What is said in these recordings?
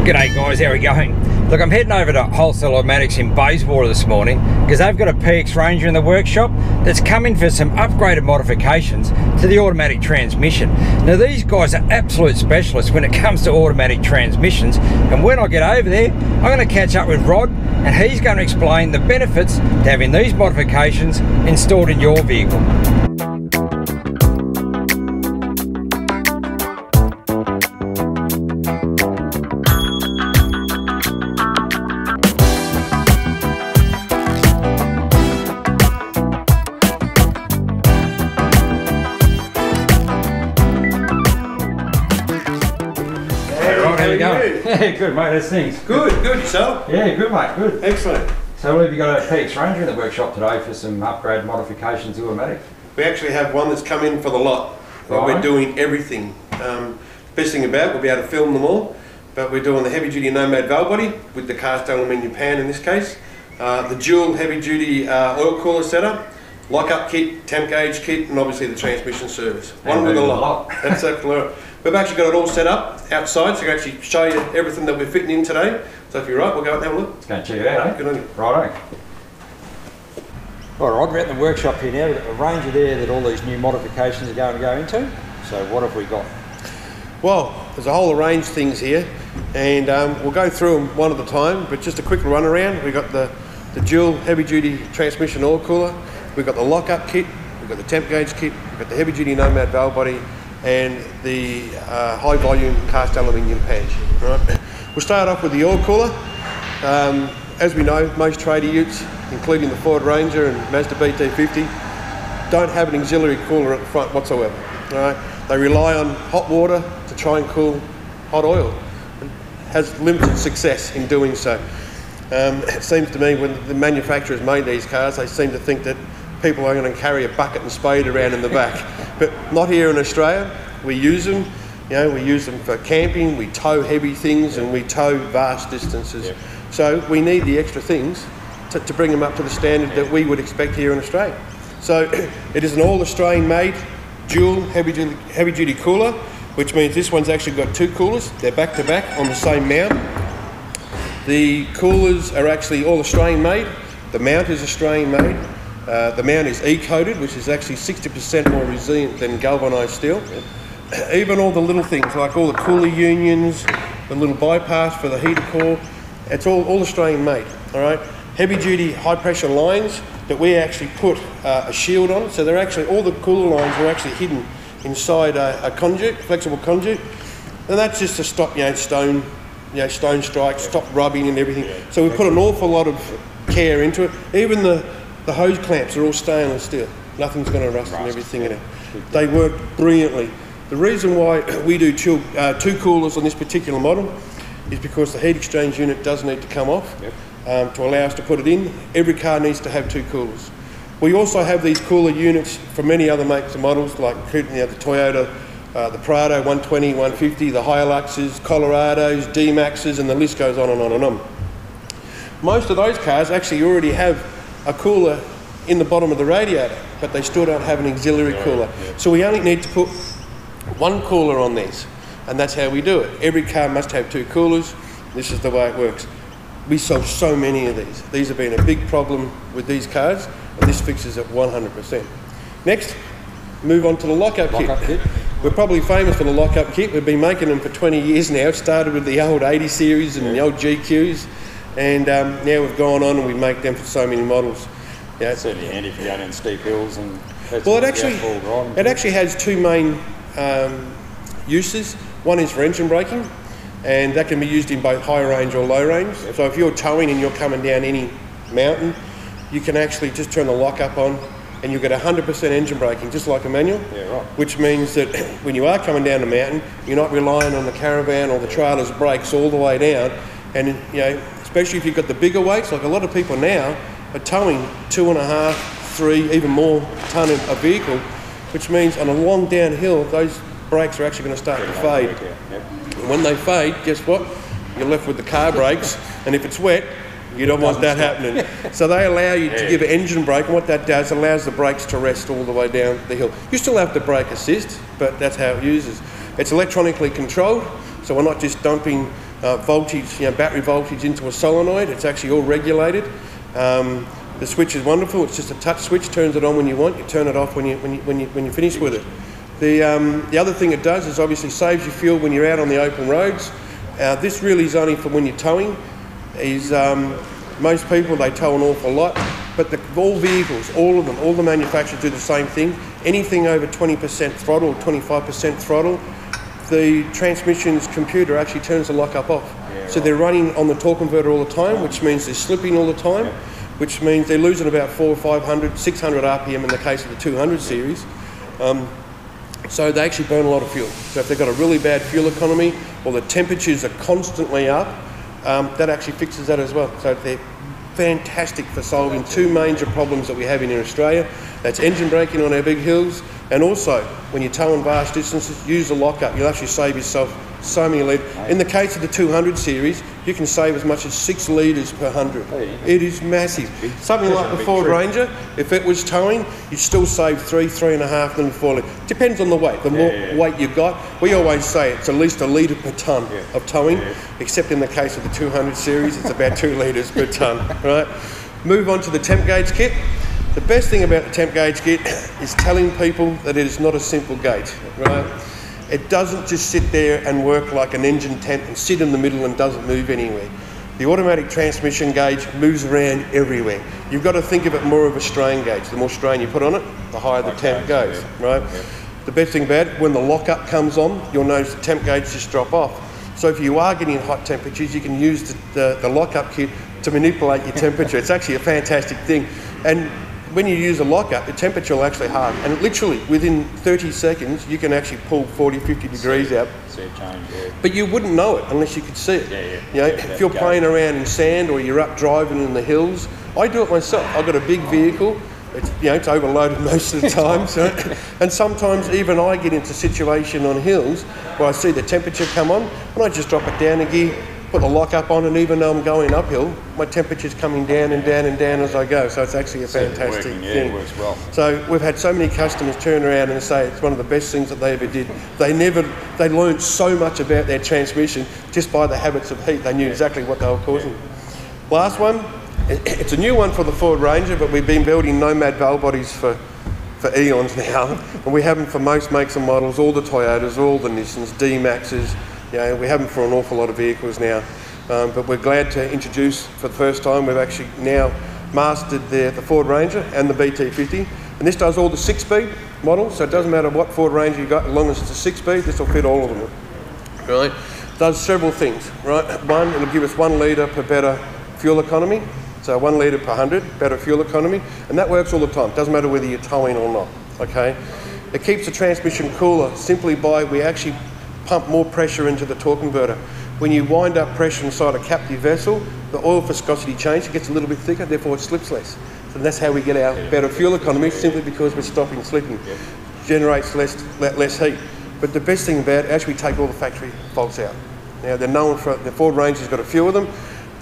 G'day guys, how are we going? Look, I'm heading over to Wholesale Automatics in Bayswater this morning because they've got a PX Ranger in the workshop that's coming for some upgraded modifications to the automatic transmission. Now these guys are absolute specialists when it comes to automatic transmissions and when I get over there, I'm going to catch up with Rod and he's going to explain the benefits to having these modifications installed in your vehicle. Good mate, that's things. Good, good, yourself? Yeah, good mate, good. Excellent. So what have you got a PX Ranger in the workshop today for some upgrade modifications to automatic? We actually have one that's come in for the lot. Right. We're doing everything. Um, best thing about, we'll be able to film them all, but we're doing the heavy duty Nomad valve body with the cast aluminium pan in this case, uh, the dual heavy duty uh, oil cooler setup, lock-up kit, temp gauge kit, and obviously the transmission service. One with a lot. lot. That's absolutely We've actually got it all set up outside, so I can actually show you everything that we're fitting in today. So if you're right, we'll go and have a look. Let's go and check it out, eh? Good on you. Righto. All right, we're at the workshop here now. We've got a Ranger there that all these new modifications are going to go into. So what have we got? Well, there's a whole range of things here, and um, we'll go through them one at a time, but just a quick run around. We've got the, the dual heavy-duty transmission oil cooler, we've got the lock-up kit, we've got the temp gauge kit, we've got the heavy-duty Nomad valve body, and the uh, high volume cast aluminium pan. Right? We'll start off with the oil cooler. Um, as we know, most trader utes, including the Ford Ranger and Mazda BT50, don't have an auxiliary cooler at the front whatsoever. Right? They rely on hot water to try and cool hot oil. And has limited success in doing so. Um, it seems to me when the manufacturers made these cars, they seem to think that people are going to carry a bucket and spade around in the back. But not here in Australia. We use them. You know, we use them for camping. We tow heavy things and we tow vast distances. Yep. So we need the extra things to, to, bring them up to the standard that we would expect here in Australia. So it is an all Australian made dual heavy duty, heavy duty cooler, which means this one's actually got two coolers. They're back to back on the same mount. The coolers are actually all Australian made. The mount is Australian made. Uh, the mount is E-coated, which is actually 60% more resilient than galvanised steel. Even all the little things, like all the cooler unions, the little bypass for the heater core, it's all, all Australian made, all right? Heavy duty high pressure lines that we actually put uh, a shield on, so they're actually, all the cooler lines are actually hidden inside a, a conduit, flexible conduit, and that's just to stop, you know, stone, you know, stone strikes, stop rubbing and everything. So we put an awful lot of care into it. Even the the hose clamps are all stainless steel. Nothing's going to rust, rust and everything in it. They work brilliantly. The reason why we do chill, uh, two coolers on this particular model is because the heat exchange unit does need to come off yep. um, to allow us to put it in. Every car needs to have two coolers. We also have these cooler units for many other makes and models like you know, the Toyota, uh, the Prado 120, 150, the Hiluxes, Colorados, D-Maxes and the list goes on and on and on. Most of those cars actually already have a cooler in the bottom of the radiator, but they still don't have an auxiliary cooler. So we only need to put one cooler on these, and that's how we do it. Every car must have two coolers. This is the way it works. We sell so many of these. These have been a big problem with these cars, and this fixes it 100%. Next, move on to the lockup lock kit. kit. We're probably famous for the lockup kit. We've been making them for 20 years now. Started with the old 80 series and yeah. the old GQs and um, now we've gone on and we make them for so many models. Yeah, it's certainly handy for going in steep hills and. Well, it actually it actually has two main um, uses. One is for engine braking, and that can be used in both high range or low range. Yep. So if you're towing and you're coming down any mountain, you can actually just turn the lock up on and you get 100% engine braking, just like a manual. Yeah, right. Which means that when you are coming down the mountain, you're not relying on the caravan or the trailer's brakes all the way down. And you know, especially if you've got the bigger weights. Like a lot of people now are towing two and a half, three, even more ton of a vehicle, which means on a long downhill, those brakes are actually going to start to fade. And when they fade, guess what? You're left with the car brakes, and if it's wet, you don't want that happening. so they allow you to give an engine brake, and what that does allows the brakes to rest all the way down the hill. You still have the brake assist, but that's how it uses. It's electronically controlled, so we're not just dumping uh, voltage, you know, battery voltage into a solenoid. It's actually all regulated. Um, the switch is wonderful. It's just a touch switch. Turns it on when you want. You turn it off when you when you when you, when you finish with it. The um, the other thing it does is obviously saves you fuel when you're out on the open roads. Uh, this really is only for when you're towing. Is um, most people they tow an awful lot, but the, all vehicles, all of them, all the manufacturers do the same thing. Anything over 20% throttle, 25% throttle, the transmission's computer actually turns the lock up off. so they're running on the torque converter all the time, which means they're slipping all the time, which means they're losing about four or 500, 600 RPM in the case of the 200 series. Um, so they actually burn a lot of fuel. So if they've got a really bad fuel economy or the temperatures are constantly up, um, that actually fixes that as well. So they're fantastic for solving two major problems that we have in Australia. That's engine braking on our big hills, and also when you're towing vast distances, use the lockup. You'll actually save yourself so many litres. In the case of the 200 series, you can save as much as six litres per hundred. It is massive. Something like the Ford Ranger, if it was towing, you'd still save three, three and a half, then four litres. Depends on the weight. The more yeah. weight you've got, we always say it's at least a litre per tonne of towing, except in the case of the 200 series, it's about two litres per tonne, right? Move on to the temp gauge kit. The best thing about the temp gauge kit is telling people that it is not a simple gauge, right? It doesn't just sit there and work like an engine tent and sit in the middle and doesn't move anywhere. The automatic transmission gauge moves around everywhere. You've got to think of it more of a strain gauge. The more strain you put on it, the higher the temp goes, right? The best thing about it, when the lockup comes on, you'll notice the temp gauge just drop off. So if you are getting hot temperatures, you can use the, the, the lockup kit to manipulate your temperature. it's actually a fantastic thing. And when you use a lockup, the temperature will actually halve. And literally, within 30 seconds, you can actually pull 40, 50 degrees out. See it change, yeah. But you wouldn't know it unless you could see it. Yeah, yeah. You know, Yeah, if you're goes. playing around in sand or you're up driving in the hills, I do it myself. I've got a big vehicle. It's, you know, it's overloaded most of the time. So, and sometimes even I get into situation on hills where I see the temperature come on and I just drop it down a gear, put the lock up on, and even though I'm going uphill, my temperature's coming down and down and down as I go. So it's actually a fantastic working, yeah, thing. works well. So we've had so many customers turn around and say it's one of the best things that they ever did. They never, they learned so much about their transmission just by the habits of heat. They knew exactly what they were causing. Last one, it's a new one for the Ford Ranger, but we've been building Nomad valve bodies for, for eons now, and we have them for most makes and models, all the Toyotas, all the Nissans, D-Maxes, you know, we have them for an awful lot of vehicles now. Um, but we're glad to introduce for the first time, we've actually now mastered the, the Ford Ranger and the BT50. And this does all the six-speed models, so it doesn't matter what Ford Ranger you got, as long as it's a six-speed, this will fit all of them right? Does several things, right? One, it'll give us one litre per better fuel economy, so one litre per hundred, better fuel economy, and that works all the time. Doesn't matter whether you're towing or not, okay? It keeps the transmission cooler simply by we actually pump more pressure into the torque converter. When you wind up pressure inside a captive vessel, the oil viscosity changes, it gets a little bit thicker, therefore it slips less. So that's how we get our better fuel economy, simply because we're stopping slipping. Generates less, less heat. But the best thing about it, actually we take all the factory faults out. Now they're known for, the Ford Ranger's got a few of them,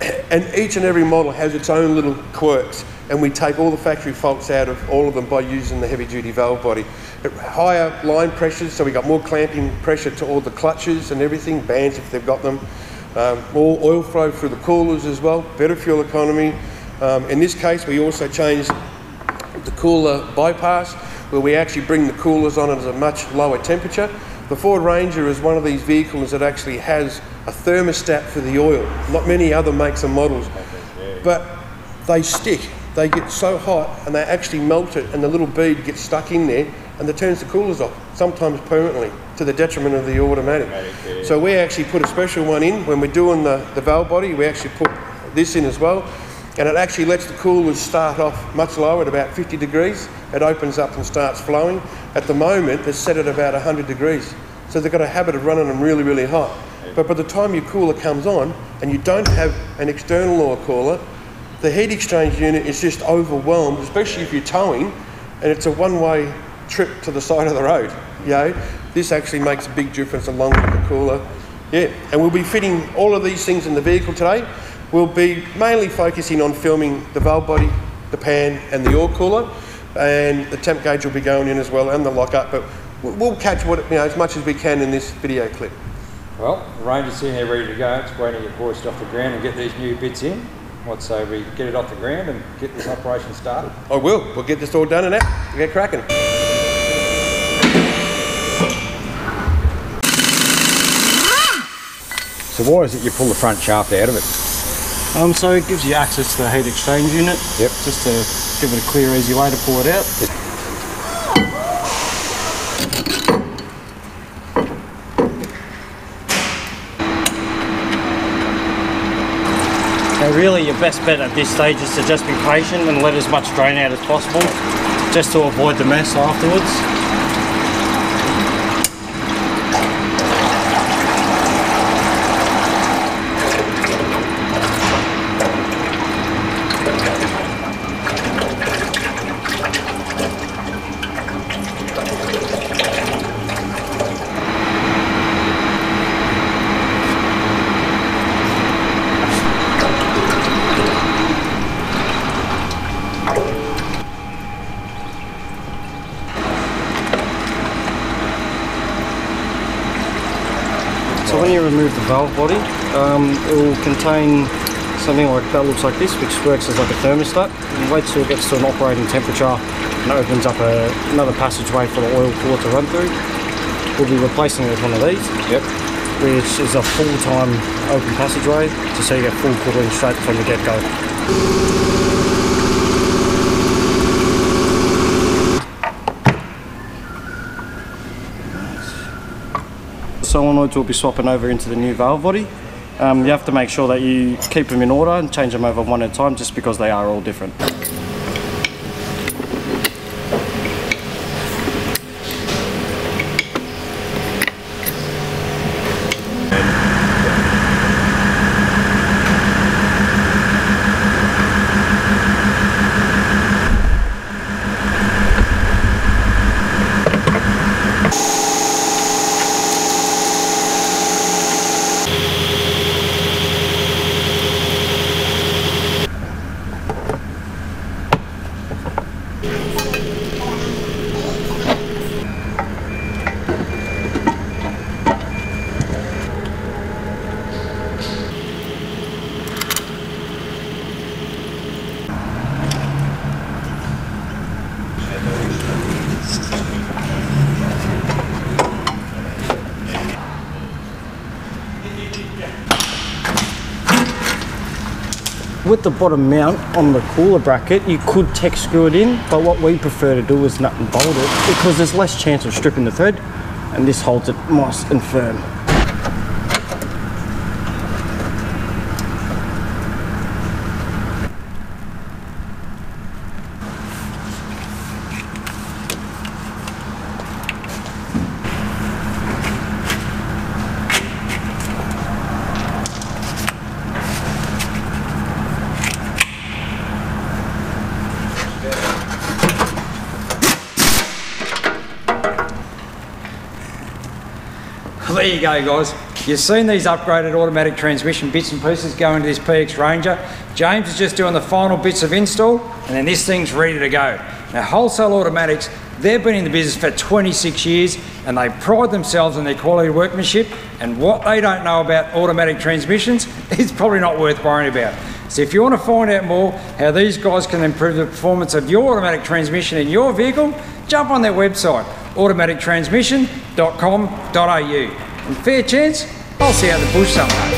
and each and every model has its own little quirks, and we take all the factory faults out of all of them by using the heavy duty valve body. At higher line pressures, so we got more clamping pressure to all the clutches and everything, bands if they've got them. Um, more oil flow through the coolers as well, better fuel economy. Um, in this case, we also changed the cooler bypass, where we actually bring the coolers on at a much lower temperature. The Ford Ranger is one of these vehicles that actually has a thermostat for the oil. Not many other makes and models, but they stick. They get so hot and they actually melt it, and the little bead gets stuck in there, and it turns the coolers off. Sometimes permanently, to the detriment of the automatic. yeah. So we actually put a special one in when we're doing the, the valve body. We actually put this in as well, and it actually lets the coolers start off much lower at about 50 degrees. It opens up and starts flowing. At the moment, they're set at about 100 degrees, so they've got a habit of running them really, really hot. But by the time your cooler comes on and you don't have an external oil cooler, the heat exchange unit is just overwhelmed, especially if you're towing, and it's a one-way trip to the side of the road. You know, this actually makes a big difference along with the cooler. Yeah, and we'll be fitting all of these things in the vehicle today. We'll be mainly focusing on filming the valve body, the pan, and the oil cooler, and the temp gauge will be going in as well, and the lockup. But we'll- we'll catch what you know as much as we can in this video clip. Well, the range is sitting there ready to go. It's waiting to get hoisted off the ground and get these new bits in. What say we get it off the ground and get this operation started? I will. We'll get this all done and out. Get cracking. So why is it you pull the front shaft out of it? Um, so it gives you access to the heat exchange unit. Yep. Just to give it a clear, easy way to pull it out. Now really your best bet at this stage is to just be patient and let as much drain out as possible just to avoid the mess afterwards. So when you remove the valve body, um, it will contain something like that looks like this, which works as like a thermostat. And wait till it gets to an operating temperature and opens up a, another passageway for the oil cooler to run through. We'll be replacing it with one of these, Yep. which is a full-time open passageway, so you get full cooling straight from the get-go. Solenoids will be swapping over into the new valve body. Um, you have to make sure that you keep them in order and change them over one at a time just because they are all different. With the bottom mount on the cooler bracket, you could tech screw it in, but what we prefer to do is nut and bolt it because there's less chance of stripping the thread and this holds it nice and firm. You go, guys. You've seen these upgraded automatic transmission bits and pieces go into this PX Ranger. James is just doing the final bits of install, and then this thing's ready to go. Now, Wholesale Automatics, they've been in the business for 26 years, and they pride themselves on their quality workmanship, and what they don't know about automatic transmissions is probably not worth worrying about. So if you want to find out more how these guys can improve the performance of your automatic transmission in your vehicle, jump on their website, automatictransmission.com.au. And fair chance, I'll see how the bush somewhere.